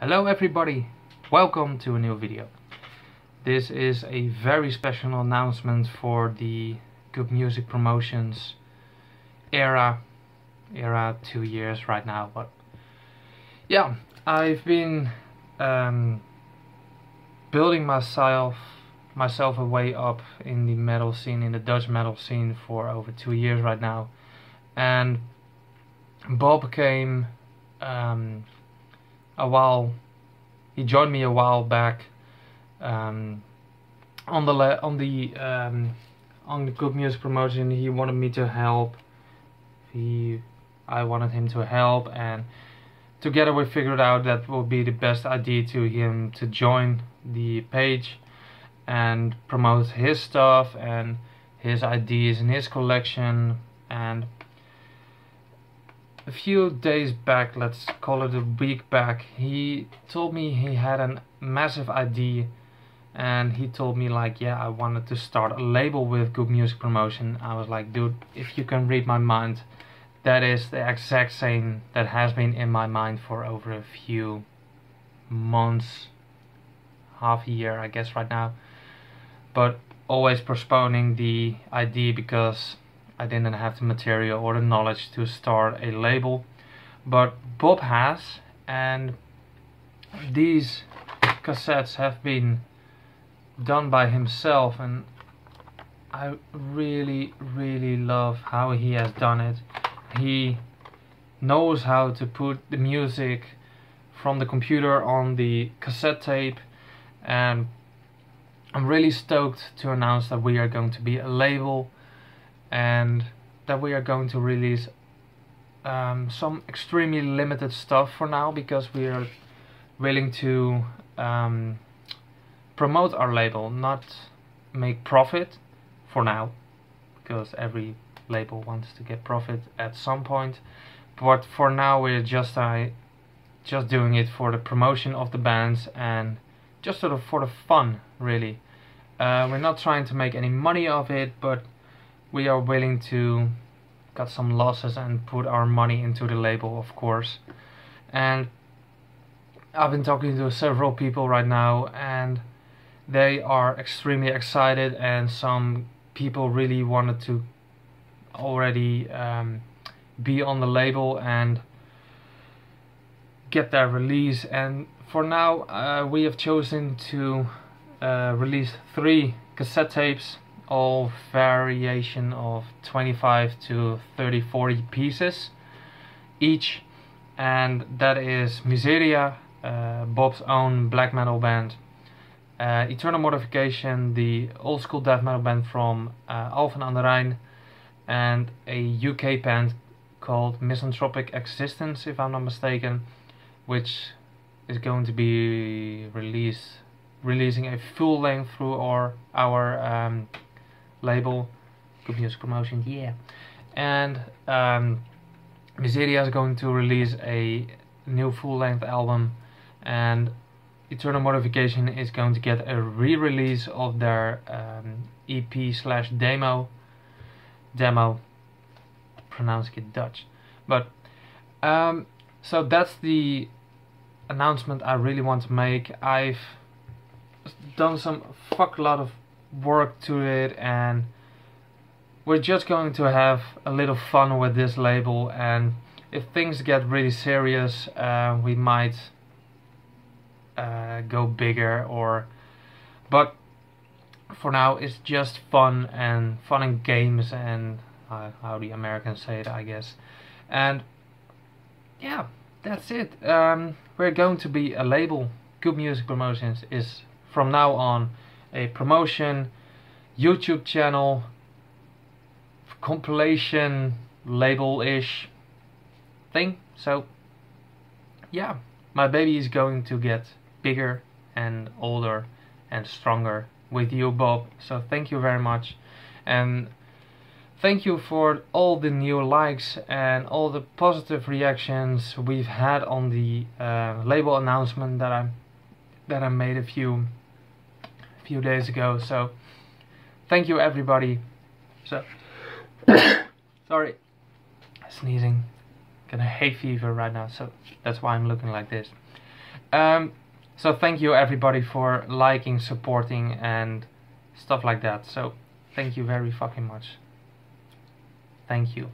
Hello everybody, welcome to a new video. This is a very special announcement for the Good Music Promotions era, era two years right now, but yeah, I've been um, building myself myself a way up in the metal scene, in the Dutch metal scene for over two years right now, and Bob came um, a while. He joined me a while back um, on the on the um, on the good music promotion. He wanted me to help. He, I wanted him to help, and together we figured out that would be the best idea to him to join the page and promote his stuff and his ideas and his collection and a few days back, let's call it a week back, he told me he had a massive idea. And he told me like yeah I wanted to start a label with good music promotion. I was like dude if you can read my mind that is the exact same that has been in my mind for over a few months half a year I guess right now. But always postponing the idea because I didn't have the material or the knowledge to start a label. But Bob has and these cassettes have been done by himself and I really really love how he has done it. He knows how to put the music from the computer on the cassette tape and I'm really stoked to announce that we are going to be a label and that we are going to release um, some extremely limited stuff for now because we are willing to um, promote our label, not make profit for now because every label wants to get profit at some point. But for now we're just uh, just doing it for the promotion of the bands and just sort of for the fun really. Uh, we're not trying to make any money of it but we are willing to cut some losses and put our money into the label of course. And I've been talking to several people right now and they are extremely excited and some people really wanted to already um, be on the label and get their release. And for now uh, we have chosen to uh, release three cassette tapes all variation of 25 to 30 40 pieces each. And that is Miseria uh, Bob's own black metal band. Uh, Eternal Mortification the old school death metal band from uh, Alphen aan den Rijn. And a UK band called Misanthropic Existence if I'm not mistaken which is going to be released releasing a full length through our our um, label. Good music promotion yeah. And um, Miseria is going to release a new full length album and Eternal Mortification is going to get a re-release of their um, EP slash demo. Demo. Pronouncing it Dutch. But um, so that's the announcement I really want to make. I've done some fuck lot of work to it and we're just going to have a little fun with this label and if things get really serious uh, we might uh, go bigger or but for now it's just fun and fun and games and uh, how the Americans say it I guess. And yeah that's it. Um, we're going to be a label. Good Music Promotions is from now on a promotion YouTube channel compilation label-ish thing. So yeah my baby is going to get bigger and older and stronger with you Bob. So thank you very much. And thank you for all the new likes and all the positive reactions we've had on the uh, label announcement that I that I made a few few days ago so thank you everybody so sorry sneezing got a hay fever right now so that's why I'm looking like this Um, so thank you everybody for liking, supporting, and stuff like that. So thank you very fucking much. Thank you.